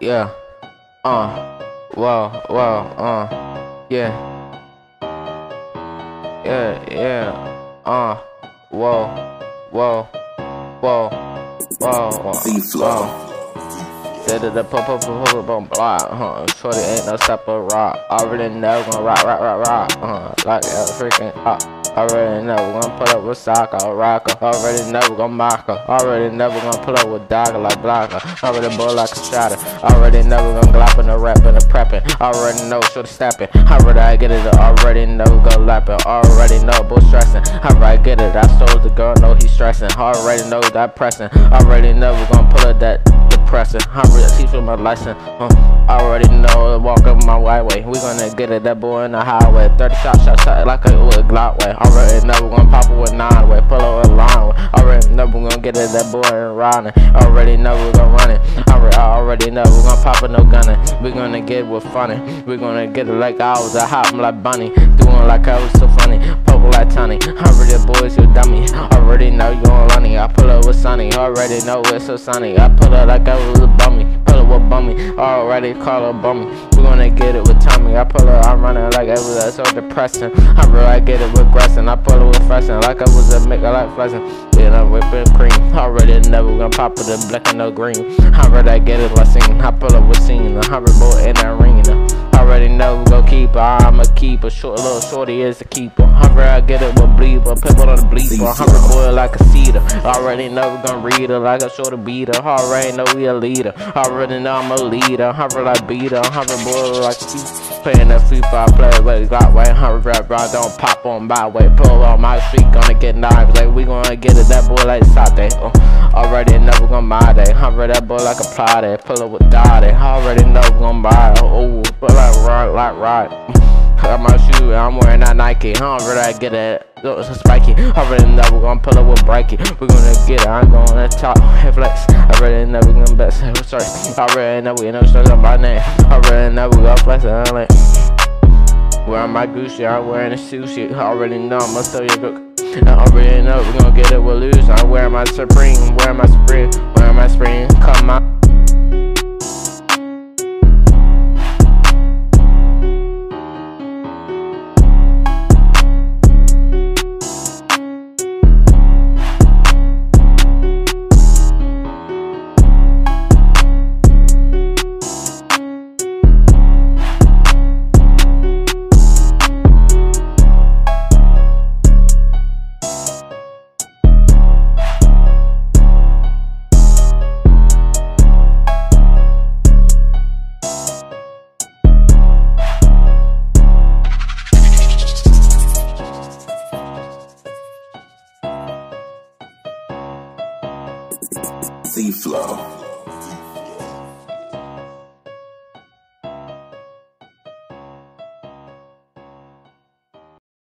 Yeah. Uh. Whoa, whoa, uh. Yeah. Yeah, yeah. Uh. Whoa, whoa, whoa, whoa, whoa. Said that the pop up pop up on block, huh? Shorty ain't no step of rock. Already know gonna rock, rock, rock, rock, huh? Like a freaking rock. Already we gonna pull up with soccer, rocker. Already we gonna mock her. Already we gonna pull up with dogger like blocker. Already bull like a shatter. Already we gonna glop in the rap and the prepping. Already know shorty stepping. Already I get it. Already we go lapping. Already know bull stressing. Already get it. I stole the girl, know he stressing. Already know that pressing. Already we gonna pull up that depressing. Already teach with my license. Uh, already know walk up my white way. We gonna get it. That boy in the highway. 30 shot, shot, shot like a with Glock way. Already know we gonna pop it with nine way, pull up a line way. Already know we gonna get it, that boy and riding. Already know we gonna run it. I already know we gonna pop it, no gunning. We gonna get it with funny. We gonna get it like I was a hop, like bunny. Doing like I was so funny. Poke like Tony. Already boys, you dummy. Already know you on running. I pull up with Sunny. Already know it's so sunny. I pull up like I was a bummy. Pull up with bummy. Already call her bummy. We gonna get it with Tommy. I pull up, I'm running like it was so depressing. I really get it with Gressin. I pull it with Fressin. Like I was a make a like Fressin. Then I'm whipping cream. Already never gonna pop with the black and no green. I really get it like scene. I pull up with. The hundred boy in that ring. Already know we gon' keep her. Keeper. Short little shorty is a keeper. Hundred I get it with bleeper. Pimple on the bleeper. Hundred boy like a cedar. Already know we gon' read her like a shorter beater. Already know we a leader. Already know I'm a leader. Hundred like beater. Hundred boy like a Playing that free fire play with got way. Hundred rap bro don't pop on my way. Pull on my street gonna get knives. Like we gonna get it. That boy like Sate. Uh, already know we gon' buy that. Hundred that boy like a plot. Pull up with Dottie. Already know we gon' buy it. Oh, but like rock, like rock. Got my shoe, I'm wearing that Nike. I get it. It's a spiky. I already know we're gonna pull up with Brikey. We're gonna get it. I'm gonna top flex. I already know we're gonna bet. Sorry. I already know we know straight on my name. I already know we gonna flex. I'm like, wearing my Gucci. I'm wearing a sushi. I already know I'm gonna throw your book. I already know we're gonna get it, we'll lose. I'm wearing my Supreme, wearing my Supreme, wearing my Supreme. Come on. C-Flow.